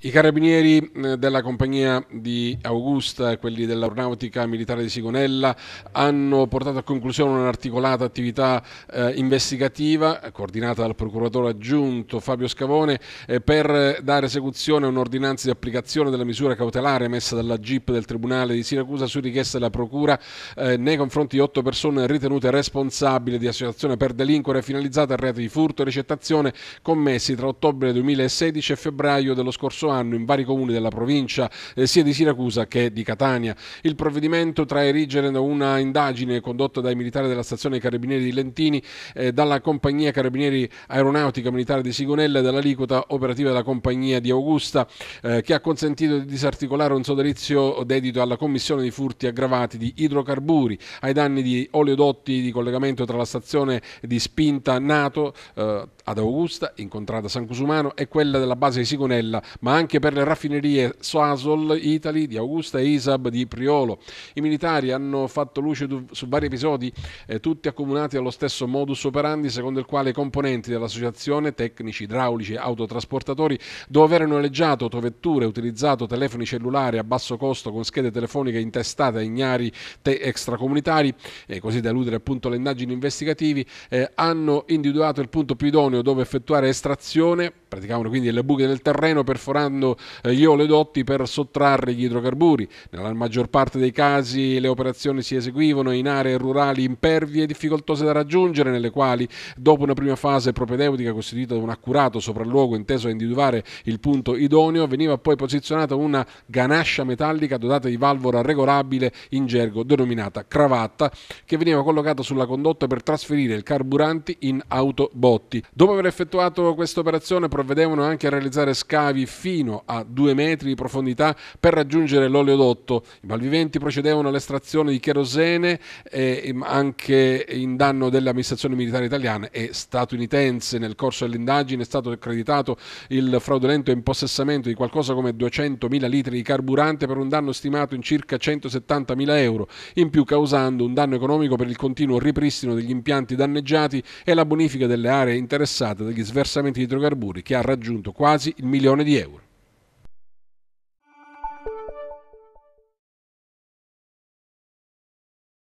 I carabinieri eh, della compagnia di Augusta e quelli dell'aeronautica militare di Sigonella hanno portato a conclusione un'articolata attività eh, investigativa coordinata dal procuratore aggiunto Fabio Scavone eh, per dare esecuzione a un'ordinanza di applicazione della misura cautelare emessa dalla GIP del Tribunale di Siracusa su richiesta della Procura eh, nei confronti di otto persone ritenute responsabili di associazione per delinquere finalizzata a reati di furto e ricettazione commessi tra ottobre 2016 e febbraio dello scorso scorso anno in vari comuni della provincia eh, sia di Siracusa che di Catania. Il provvedimento trae origine da una indagine condotta dai militari della stazione Carabinieri di Lentini, eh, dalla compagnia Carabinieri Aeronautica Militare di Sigonella e dall'aliquota operativa della compagnia di Augusta eh, che ha consentito di disarticolare un sodalizio dedito alla commissione di furti aggravati di idrocarburi ai danni di oleodotti di collegamento tra la stazione di spinta NATO eh, ad Augusta, incontrata San Cusumano, e quella della base di Sigonella, ma anche per le raffinerie Soasol Italy di Augusta e Isab di Priolo. I militari hanno fatto luce su vari episodi, eh, tutti accomunati dallo stesso modus operandi, secondo il quale i componenti dell'associazione, tecnici, idraulici e autotrasportatori, dopo aver noleggiato autovetture, utilizzato telefoni cellulari a basso costo con schede telefoniche intestate a ignari extracomunitari, eh, così da eludere appunto le indagini investigative, eh, hanno individuato il punto più idoneo dove effettuare estrazione, praticavano quindi le buche del terreno perforando eh, gli oleodotti per sottrarre gli idrocarburi. Nella maggior parte dei casi le operazioni si eseguivano in aree rurali impervie e difficoltose da raggiungere, nelle quali dopo una prima fase propedeutica costituita da un accurato sopralluogo inteso a individuare il punto idoneo, veniva poi posizionata una ganascia metallica dotata di valvola regolabile in gergo denominata cravatta, che veniva collocata sulla condotta per trasferire il carburante in autobotti. Dopo aver effettuato questa operazione provvedevano anche a realizzare scavi fino a due metri di profondità per raggiungere l'oleodotto. I malviventi procedevano all'estrazione di cherosene eh, anche in danno delle amministrazioni militari italiane e statunitense. Nel corso dell'indagine è stato accreditato il fraudolento impossessamento di qualcosa come 200.000 litri di carburante per un danno stimato in circa 170.000 euro, in più causando un danno economico per il continuo ripristino degli impianti danneggiati e la bonifica delle aree interessate dagli sversamenti di idrocarburi che ha raggiunto quasi il milione di euro.